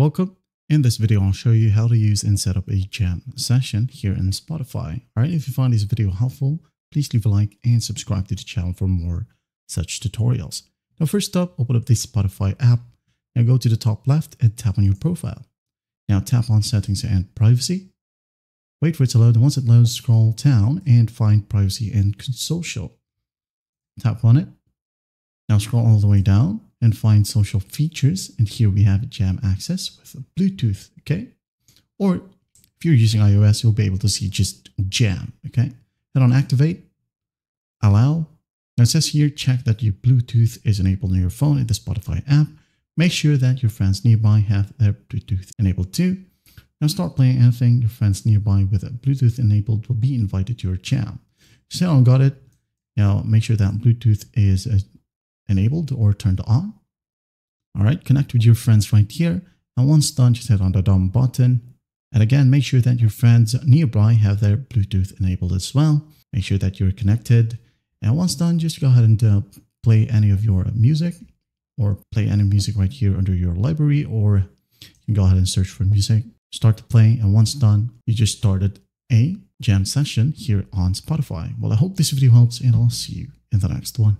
Welcome. In this video, I'll show you how to use and set up a jam session here in Spotify. All right, if you find this video helpful, please leave a like and subscribe to the channel for more such tutorials. Now, first up, open up the Spotify app and go to the top left and tap on your profile. Now tap on settings and privacy. Wait for it to load. Once it loads, scroll down and find privacy and social. Tap on it. Now scroll all the way down and find social features. And here we have jam access with Bluetooth, okay? Or if you're using iOS, you'll be able to see just jam, okay? Head on activate, allow. Now it says here, check that your Bluetooth is enabled on your phone in the Spotify app. Make sure that your friends nearby have their Bluetooth enabled too. Now start playing anything your friends nearby with a Bluetooth enabled will be invited to your jam. Say I got it. Now make sure that Bluetooth is uh, enabled or turned on. All right, connect with your friends right here. And once done, just hit on the done button. And again, make sure that your friends nearby have their Bluetooth enabled as well. Make sure that you're connected. And once done, just go ahead and uh, play any of your music or play any music right here under your library, or you can go ahead and search for music, start to play. And once done, you just started a jam session here on Spotify. Well, I hope this video helps and I'll see you in the next one.